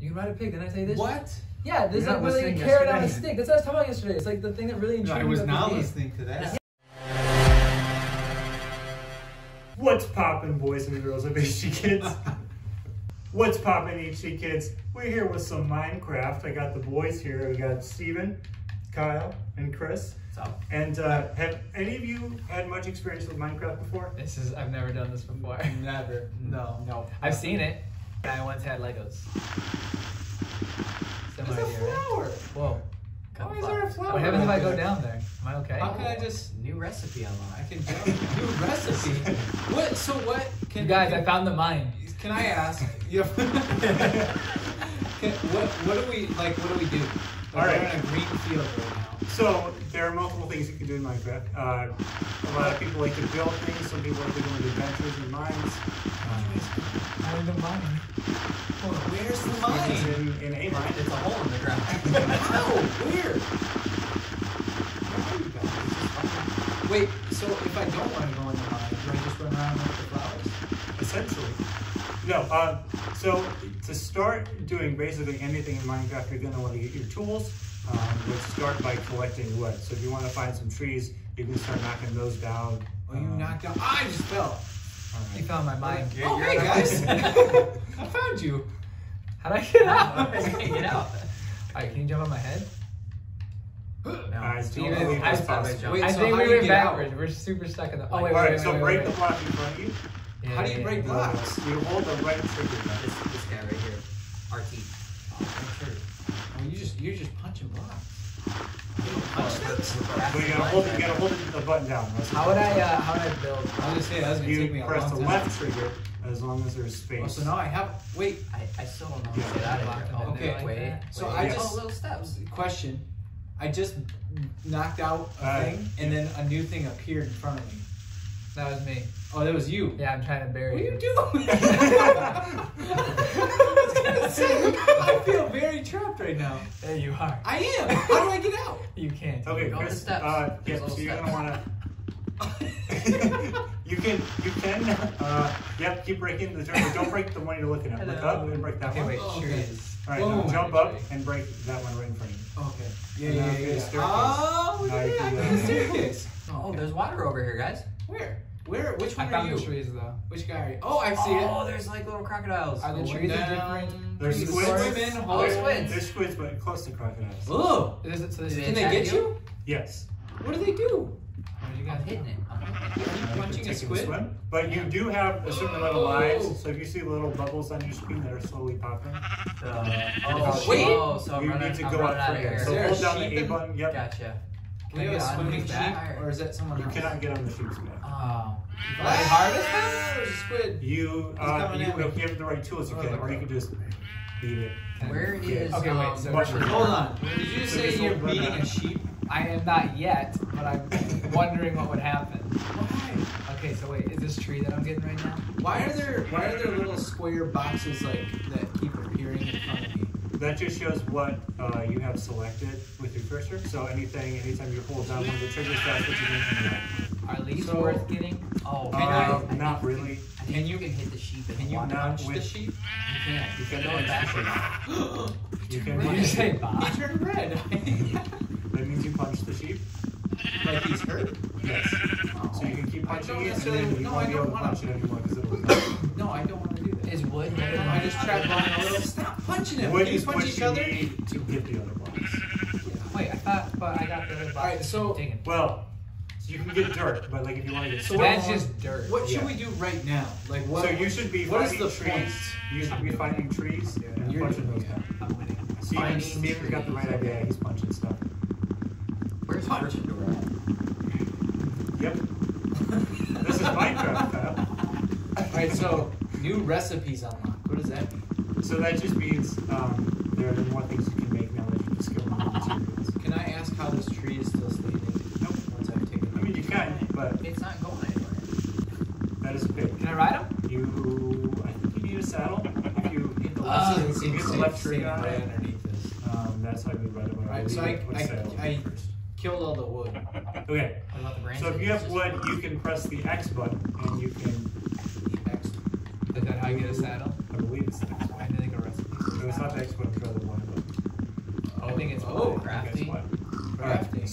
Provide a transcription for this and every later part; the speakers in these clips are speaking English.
You can ride a pig. Didn't I tell you this? What? Yeah, there's You're like not really a listening carrot on a stick. That's what I was talking about yesterday. It's like the thing that really No, intrigued I me was about not listening to that. What's poppin', boys and girls of HC Kids? What's poppin', HC Kids? We're here with some Minecraft. I got the boys here. We got Steven, Kyle, and Chris. What's up? And uh, have any of you had much experience with Minecraft before? This is I've never done this before. Never. No. No. I've seen it. I once had Legos. Same There's a idea, right? flower. Whoa. Why is there a flower? What happens if I go down there? Am I okay? How can I just? New recipe I can jump. New recipe. What? So what? Can You guys, I found the mine. can I ask? You can, what? What do we like? What do we do? Like, All right. We're in a green field right now. So there are multiple things you can do in Minecraft. Uh, a lot of people like to build things. Some people like to go into adventures and mines. Find the mine. Where's the It's in, in a mine. It's a hole in the ground. How? Where? Where are you guys? Wait. So if I don't want to go in the mine, do I just run around with the flowers? Essentially. No, uh, so to start doing basically anything in Minecraft, you're gonna wanna get your tools. Um, let's start by collecting wood. So if you wanna find some trees, you can start knocking those down. Oh, you Um, knocked down, I just fell. all You found my mine. Oh, hey guys. I found you. How'd I get out? I can't Get out. Alright, can you jump on my head? No. I don't Steven, believe I- Wait, I so think we do you went get out? backwards. We're super stuck in the. Oh All wait, right, wait, wait, so wait, break the block in front of you. Yeah, How do you yeah, break yeah. blocks? You hold the right trigger down. This, this guy right here. RT. Oh, you just you're just punching blocks. Punch So you gotta hold it, you gotta hold it, the button down. That's How would I? Uh, how would I build? I was gonna say that was gonna take me You a press long the time. left trigger as long as there's space. Oh, so now I have. Wait, I, I still don't know Yeah. how to get out of here. Oh, Okay. okay. Wait. So wait. I Yes. just Oh, little steps. question. I just knocked out a Uh, thing, and then a new thing appeared in front of me. That was me. Oh, that was you. Yeah, I'm trying to bury. What bury are you you. doing? I was gonna say, I feel very trapped right now. There you are. I am. How do I get out? You can't. Okay, Go the Chris. steps. Uh, yeah, little so you're gonna wanna. you can, you can. Uh, yep, keep breaking the turn, but don't break the one you're looking at. Look Hello. up and break that Okay, one. wait. Oh, Trees. okay. All right, now jump up and break that one right in front of you. Okay. Yeah, yeah, yeah. yeah. staircase. Oh, look Now at you that. can, I got a staircase. Oh, there's water over here, guys. Where? Where? Which I one are found you? the trees though. Which guy are you? Oh, I see oh, it. Oh, there's like little crocodiles. Are the Going trees down. different? There's Trees squids. swimming. Oh, Hold on. squids. There's squids, but close to crocodiles. Oh, Is it, so this is can they attack get you? you? Yes. What do they do? What did you I'm guys hitting it. Are you Uh, punching a squid? swim. But you do have a certain amount of lives. So if you see little bubbles on your screen that are slowly popping. Uh, Oh, oh, wait. Oh, so I'm you running, need to I'm go running up out of further. So Is a hold down the sheep A button. Yep. Gotcha. Can we have a I swimming get sheep, on or is that someone You else? cannot get on the sheep's back. Oh. Can I harvest them? There's a squid. You, He's uh, coming you, at me. if you have the right tools, you Oh, can, look or you can just beat it. Where is? Yeah. is Okay, wait, um, so Mushroom. Hold on. Did you So say you're beating a sheep? I am not yet, but I'm wondering what would happen. Why? Okay, so wait, is this tree that I'm getting right now? Why are there Why are there little square boxes like that keep appearing in front of me? That just shows what uh, you have selected with your. So anything, anytime you hold down one of the triggers, that's what you're do. Are leaves So- worth getting? Oh, Can Uh, you- not really. I think Can you you- can hit the sheep and Can you water. not punch the sheep? You can't. You can Going punch the backwards. You can Did you punch say He turned red. That means you punch the sheep. like he's hurt? Yes. So you can keep punching it, and then you no, won't be able don't to wanna- punch it anymore because it'll. No, I don't want to do that. Is wood better I just tried other a little. Stop punching him. Wood Can you punch each other? to hit the other blocks. Wait, I thought, but I got the other box. Alright, so- Digging. Well, so you can get dirt, but like if you want to get So stone, That's just dirt. What should Yeah. we do right now? Like what? so you should be what is finding the trees. point? You should be finding trees and You're punching doing those down. I'm winning. Steven, Finding Steven's got the right idea. He's punching stuff. Where's Punch. Gryffindor at? Yep. this is Minecraft, Kyle. Alright, so new recipes unlocked. What does that mean? So that just means um, there are more things you can make now that you discover new materials. Can I ask how this tree is still standing? Nope. Once I've taken I mean, you can, but It's not going anywhere. that is big. Can I ride him? You, I think you need a saddle. If you hit the Ah, left, it's if you hit the left trigger on right it, underneath this. um, that's how you ride it. Right, so I, Put a I, saddle I first. killed all the wood. Okay, the so if you have wood, you can press the X button and you can, Next. Is that how you get a saddle? I believe it's the X I button. didn't think a recipe. No, it's not the X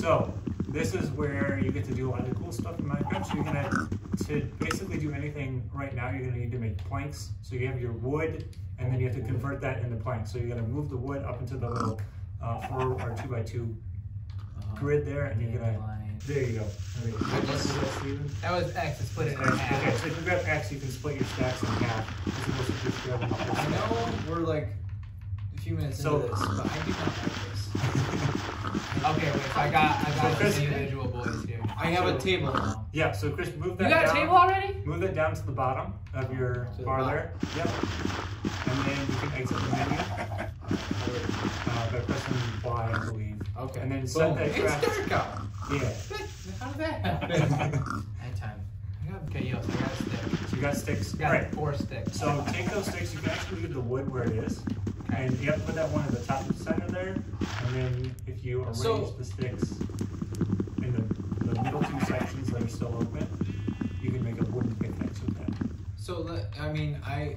So this is where you get to do a lot of cool stuff in Minecraft. So you're gonna to basically do anything right now. You're gonna need to make planks. So you have your wood, and then you have to convert that into planks. So you're gonna move the wood up into the little uh, four or two by two grid there, and you're gonna. There you go. There you go. What was that, That was X. Let's put it in Okay, half. so if you grab X, you can split your stacks in half. As opposed to just grabbing I know we're like a few minutes So- into this, but I do not like this. Okay, wait. So I got I So got Chris- the individual boys here. I have So- a table now. Yeah, so Chris, move that You got a table already? Move that down to the bottom of your To the bar bottom. there. Yep. And then you can exit the menu uh, by pressing Y, I believe. Okay. And then set Boom. that It's craft. dark out. Yeah. How did that happen? Anytime. I got- Okay, yo, so I got a stick. So you got sticks. Got Right. four sticks. So take those sticks. You can actually leave the wood where it is. And you have to put that one at the top center there. And then if you arrange So- the sticks in the, the middle two sections that are still open, you can make a wooden pickaxe with that. So let- I mean, I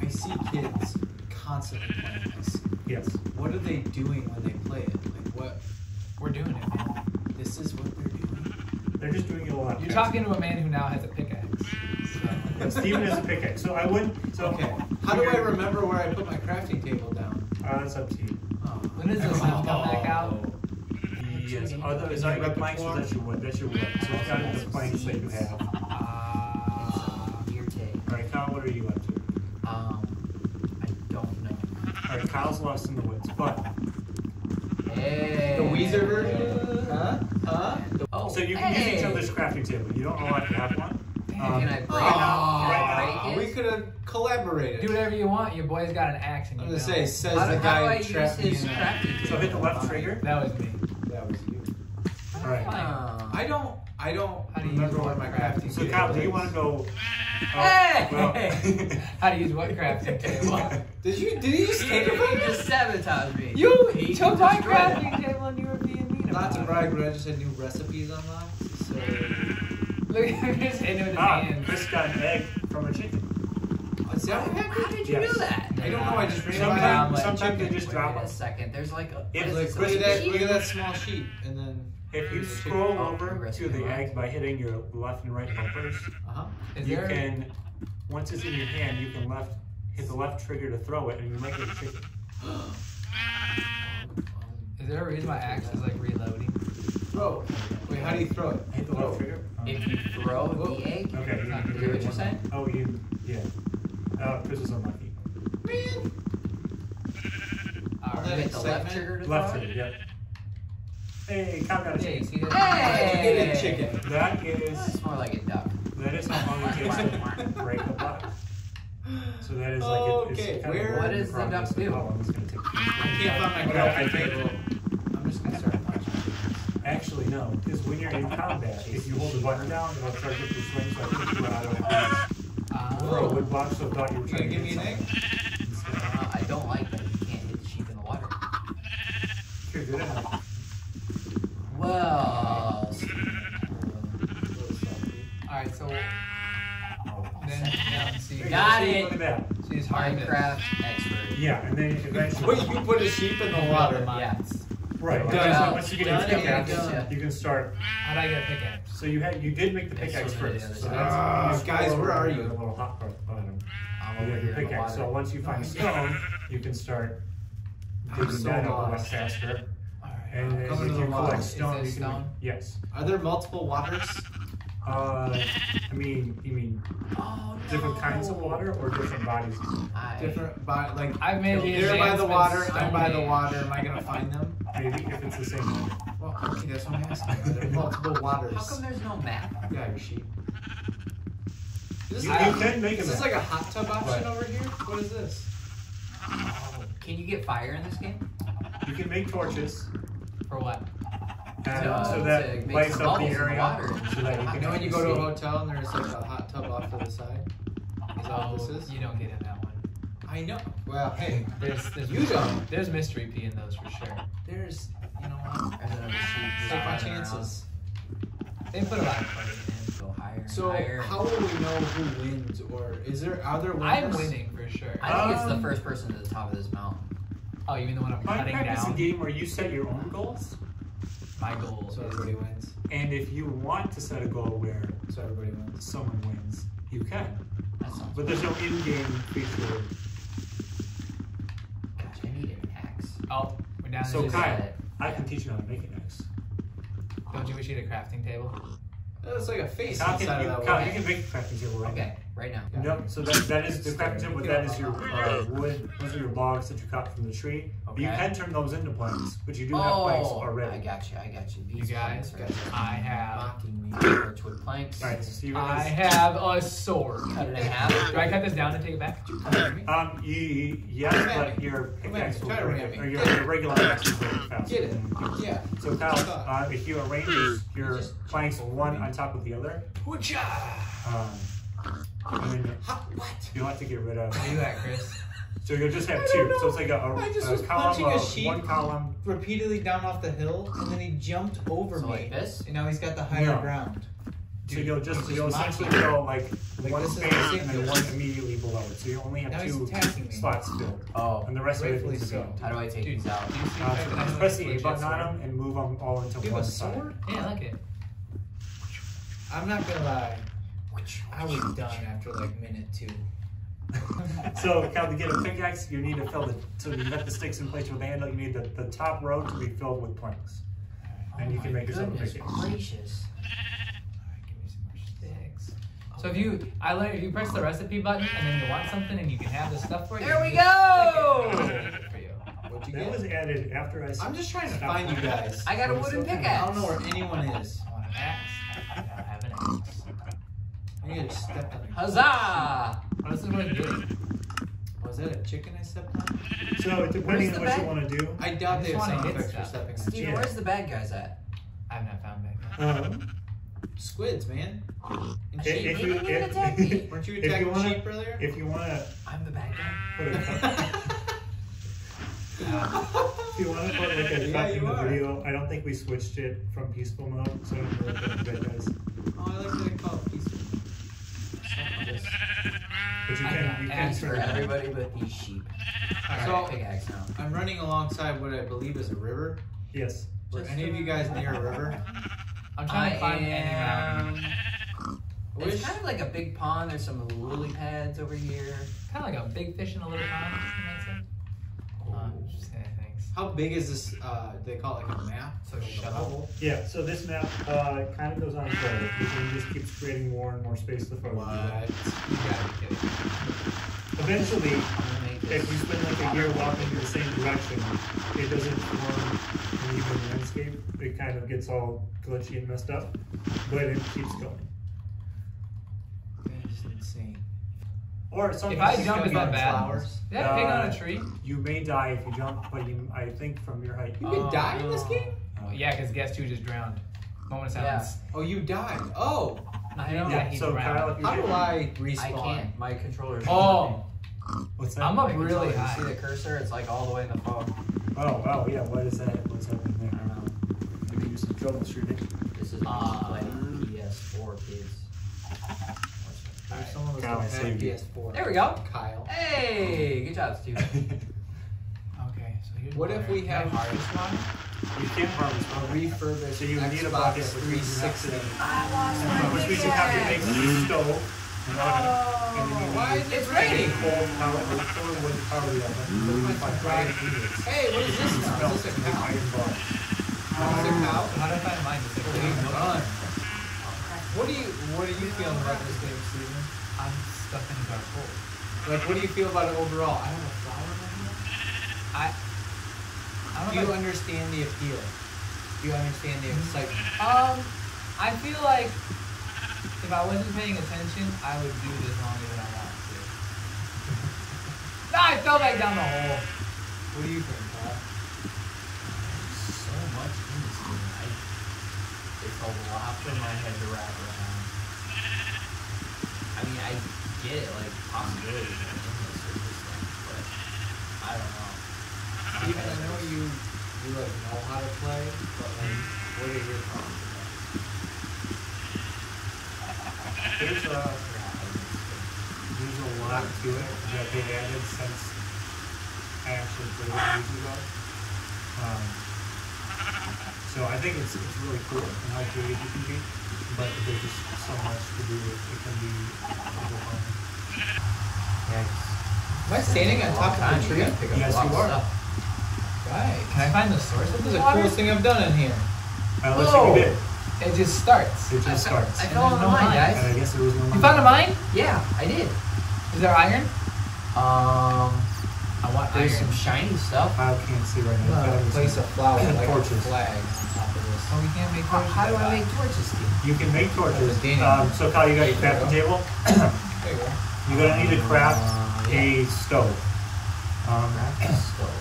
I see kids constantly playing this. Yes. What are they doing when they play it? Like what? We're doing it, man. This is what they're doing. They're just doing it a lot. You're faster. talking to a man who now has a pickaxe. And Steven has a pickaxe. So I wouldn't. So Okay. How do I remember where I put my crafting table down? Uh, that's up to you. Oh. When does the sun come back out? Yes. Other is that your planks or that's your wood? That's your wood. So it's got the planks that you have. Uh, Your take. All right, Kyle, what are you up to? Um, I don't know. All right, Kyle's lost in the woods, but Hey. The Weezer version? Huh? Huh? Oh, so you can use each other's crafting table. You don't all have to have one. Can Um, I break right it? now, Can Aw, right I break we could have collaborated. do whatever you want. Your boy's got an axe and I'm gonna don't. say, says How, the do- guy how do who trapped me his in that. So hit the left trigger. That was me. That was you. All right. Ah. I don't. I don't How do you remember use what my crafting crafting So Kyle, do you want to go? oh, Hey! well- How to use what crafting table? Did you? Did you just take it from me? just sabotaged me. You He took my destroyed it. crafting table and you were being mean Not about to brag, but I just had new recipes unlocked. So Look at him just hitting it with his ah, hands. Chris got an egg from a chicken. Let's see how How did you Yes. do that? I don't know. I just ran Sometimes- by. sometimes they chicken. just Wait drop a second. There's like a. If- Look, look at that! Look at that small sheep, and then. If you There's a scroll chicken. over the to the unlocked. egg by hitting your left and right bumpers, Uh huh. Is you there? can once it's in your hand, you can left hit the left trigger to throw it, and you make it a chicken. Is there a reason my axe is like reloading? Throw. Wait, how do you throw it? Hit the left trigger. If you throw Whoa. the egg, Okay, you Not can good. do what you're saying? Oh, you, yeah. Uh, Chris is unlucky. Man. All Well, right. that hit the left excitement. trigger to Left throw it. trigger, yep. Hey, Kyle got a chicken. see that? Hey! Get a chicken. That is It's more like a duck. that is how long it takes to break a block. So that is like it, it's Okay, kind where- a What work does the progress duck of do? how long it's gonna take. I can't find my Okay, I think- table. I'm just gonna start punching. No, because when you're in combat, if you hold the button down, it'll start to swing. So I think you were out of Uh, throw a wood block, so I thought you were trying to give me an egg? Uh, I don't like that you can't hit the sheep in the water. Here, good enough. Well, all right, so Oh. then see. There you Got it. That. See. Minecraft expert. Yeah, and then eventually. Wait, you put a sheep in the water. Yeah. Right. Done. Eventually, once you get Done. into pickaxe, Done. you can start. How do I get a pickaxe? So you had you did make the There's pickaxe so first. So sides. that's you guys, where are to you? The little hot part bottom. I'm You over have here your pickaxe. So once you find stone, you can start I'm digging so that up a lot lost. faster. And then Coming if you the collect stone, you can. stone? Yes. Are there multiple waters? Uh, I mean, you mean Oh, different no. kinds of water or different bodies? I, Different by like I've made the they're by the water. I'm by the water. Am I gonna find them? Maybe if it's the same water. Well, okay, that's what I'm asking. Are there multiple waters? How come there's no map? Yeah, your sheep. Is this, You, I- you can make is a this like a hot tub option What? over here? What is this? Can you get fire in this game? You can make torches. For what? And To- so that make lights some up the bubbles in the area water. so that you You can You know when you go to a hotel and there's like a hot tub off to the side? Is that what Oh, this is? you don't get in that one. I know. Well, hey, There's, there's You don't. There's mystery pee in those for sure. there's you know what? Or is it a sheep just Take my chances. They put a lot of effort Go higher So higher. how will we know who wins, or is there other there in. winners? I'm winning for sure. I think it's the Um, first person to the top of this mountain. Oh, you mean the one I'm cutting Minecraft is a game where you set your own goals. My goal So everybody wins. And if you want to set a goal where So everybody wins. someone wins, you can. That sounds. But there's no in-game feature. Gosh, I need an axe. Oh, we're down So to this. Kyle, I can teach you how to make an X. Don't you wish you had a crafting table? That's like a face Kyle, inside can, you, of that Kyle, one. you can make a crafting table right Okay, right now. now. No, so that, that is the crafting table, but that is your uh, wood, those are your logs that you cut from the tree. But You can turn those into planks, but you do have planks already. I got you. I got you. You These guys, planks I have, mocking me with birchwood planks. Alright, so Steven I have a sword. Cut it in half. Do I cut this down and take it back? um, you, yes, but me. your Come pickaxe will Try to me. or your, your regular axe will break faster. Get it. Yeah. So Kyle, uh, if you arrange your planks one on top of the other, Woocha! um, then what? you'll have to get rid of. Do that, Chris. So you'll just have I two. don't So it's like a, a, I just a was column punching a of sheep. one column. Repeatedly down off the hill, and then he jumped over So me. like this? And now he's got the higher No. ground. So you'll just just you'll essentially me. go like, Like one space and then one immediately below it. So you only have Now two attacking me. slots filled, Oh, and the rest of it Rightfully is so. go. how do I take Dude, these out? do you see Uh, so I just press the A button on them and move them all into You have one a side. sword? Yeah, I like it. I'm not gonna lie. I was done after like minute two. So, Cal, to get a pickaxe, you need to fill the, so you got the sticks in place with the handle, you need the, the top row to be filled with planks. And you Oh can make yourself a goodness pickaxe. gracious. Alright, give me some more sticks. So if you, I learned if you press the recipe button and then you want something and you can have the stuff for you. There we go! click it, and it'll do it for you. You That get? was added after I. I'm just trying to find you guys. I got a wooden pickaxe. I don't know where anyone is. I want an axe. I don't have an axe. I need to step on. Huzzah! Oh, this is what it's doing. Was that a chicken I stepped on? So, depending Where's on the what you want to do, I I doubt just they have wanna sound hit effects for stepping on. Steven, Yeah. where's the bad guys at? I have not found that. um, Squids, man. And if, sheep. if They you didn't even if, attack me. Weren't you if you wanna- sheep earlier? if you want to I'm the bad guy. put if you want to put like a Yeah, cut in the are. video, I don't think we switched it from peaceful mode, so I don't know what the bad guys. Oh, I like that they call. But you I can got you can ads For turn it on. everybody but these sheep. Alright. So- Pickaxe now. Um, I'm running alongside what I believe is a river. Yes. Were Just, any of you guys near a river? I'm trying to I find any mountain. am. Wish- It's kind of like a big pond. There's some lily pads over here. Kind of like a big fish in a little pond. You might say. Uh, just saying thanks. How big is this? Uh, they call it like a map. So Like a shut? Yeah. So this map uh, kind of goes on forever. Can just keeps creating more and more space the further. What? You gotta be. Eventually, I'm gonna make if you spend like a year walking in the same direction, it doesn't form an even landscape. It kind of gets all glitchy and messed up, but it keeps going. That is insane. Or sometimes If I jump, gonna is that bad? flowers. Is that a pig on Uh, a tree? You may die if you jump, but you, I think from your height. You can Oh, die in this game? Oh, yeah, because guess who just drowned? Moment of Yeah. Oh, you died. Oh, I know. Yeah. So. Kyle, how do I respawn? I can't. My controller's Oh, what's that? I'm My up really controller, high. You see the cursor? It's like all the way in the phone. Oh, oh yeah. What is that? What's happening there? I don't know. Maybe do some troubleshooting. This is Uh, playing PS4 kids. There's someone with Kyle, I a you. PS4. There we go. Kyle. Hey, good job, Steve. Okay, so here's What if we have- harvest one? You can't harvest A one. refurbished So you need a Xbox bucket, which means you 360. to, I lost which means you have to make a stove. in order- and then you Why need is it raining? coal power or or wood power the oven. my By God. drying ingredients. Hey, what is this now? Is this a cow? Is this a cow? How do I find mine? Just like, Holy run. What do you What are you feeling about this game, Steven? I'm in. Like, what do you feel about it overall? I have a flower right here. I, I Do don't you know. understand the appeal? Do you understand the excitement? Um, I feel like if I wasn't paying attention, I would do this longer than I want to. no, I fell back down the hole. What do you think, Kyle? so much in this game. I, it's a lot for my head to wrap around. I mean, I get like endless with but I don't know. Even I know you you like know how to play, but like, what are your thoughts? There's a, there's a lot to it that they added since I actually played it years ago. Um, So I think it's, it's really cool and how creative you can be, but there's just so much to do. It, it can be Am I standing on top time, of the you tree? gotta pick up Yes, a lot you are. stuff. Right. Can I find the source This this is the coolest thing I've done in here. Uh, let's take a bit. It just starts. It just starts. I And fell in there's the no mine, mine. guys. And I guess there was no mine. You found a mine? Yeah, I did. Is there iron? Um, I want there's iron. some shiny stuff. I can't see right now. Uh, place a flower like a Torches. flag on top of this. Oh, we can't make torches how do like I make torches, Steve? You can make torches. Danny. Um, so Kyle, you got your crafting table. There you go. You're gonna need to craft a stove. Um, Craft a stove.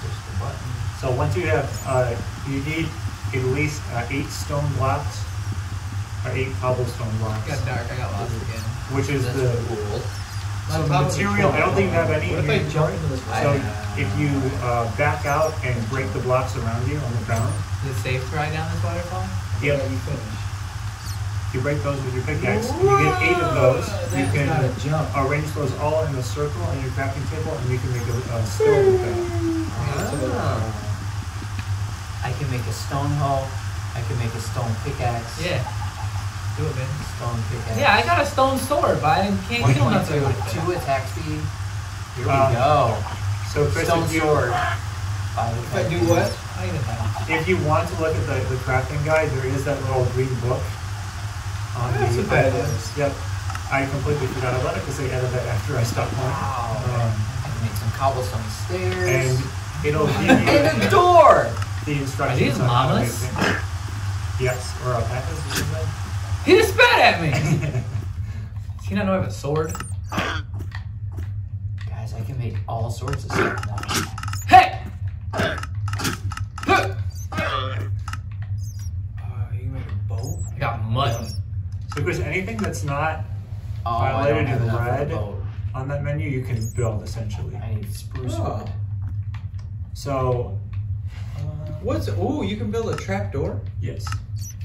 Push the button. so once you have, uh, you need at least uh, eight stone blocks or eight cobblestone blocks, It got dark. I got lost again. which is That's the cool. so the top of the material. I don't think you have any. What if I jump into this? So I- if you uh, back out and break the blocks around you on the ground, Is it safe to ride down this waterfall? yep, Yeah, you finish. You break those with your pickaxe. and You get eight of those. You can not a jump. arrange those all in a circle on your crafting table, and you can make a, a stove with that. Ah. I can make a stone hoe. I can make a stone pickaxe. Yeah. Do it, man. Stone pickaxe. Yeah, I got a stone sword, but I can't kill nothing 1.2, with it. two attack speed. Here we Um, go. So Chris, Stone if you, sword. If I do what? I even know. if you want to look at the, the crafting guide, there is that little green book on That's the what that is. Yep. I completely forgot about it because they added that after I stopped playing. Wow. Um, I can make some cobblestone stairs. and it'll give you and a door. the instructions these to make llamas? Yes, or alpacas. you should say. He just spat at me! Does he not know I have a sword? Guys, I can make all sorts of stuff now. Hey! Huh! Uh, you can make a boat? I got mud. so Chris, anything that's not Oh, Highlighted in red. of a boat. on that menu, you can build essentially. I need spruce Oh. wood. So, uh, What's, oh, you can build a trap door? yes.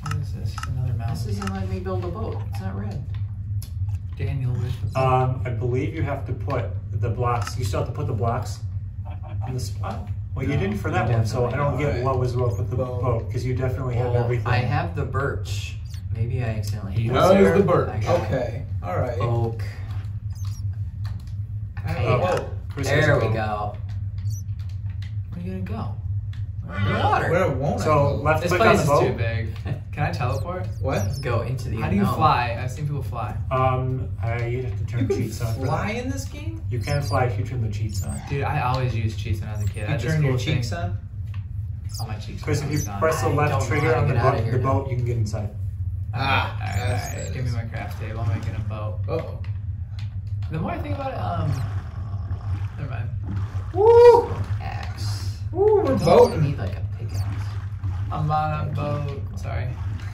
What is this? Another This mouse. isn't letting me build a boat. It's not red. Daniel with the Um, I believe you have to put the blocks. You still have to put the blocks in the spot. Well, you didn't for that one, so I don't get don't. what was wrong with the Well- boat because you definitely have everything. I have the birch. Maybe I accidentally. He hit knows there. the bird. Okay, alright. Oak. I Okay. don't. Oh, Chris There we go. Where are you gonna go? In the water. Where won't So I left This click on the is too big. Can I teleport? What? Go into the How do you unknown. fly? I've seen people fly. Um, I, you'd have to turn You can cheats on. for fly in this game? You can't fly if you turn the cheats on. Dude, I always use cheats when I was a kid. You That's turn the your cool thing. cheeks on? All my cheeks. Chris, if you on. press the left trigger on the get boat, the now. boat, you can get inside. Ah, Alright, that's- Give me my craft table. I'm making a boat. Uh-oh. The more I think about it, um, never mind. Woo! Axe. Woo, we're I boating. need like a pickaxe. I'm on a boat. Sorry,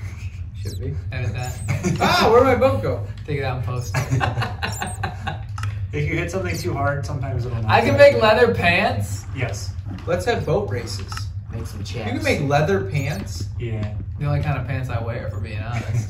Should be. edit that. Ah, where'd my boat go? Take it out and post. If you hit something too hard, sometimes it'll. knock I can make leather pants. Yes. Let's have boat races. Make some chaps. You can make leather pants. Yeah. The only kind of pants I wear, for being honest.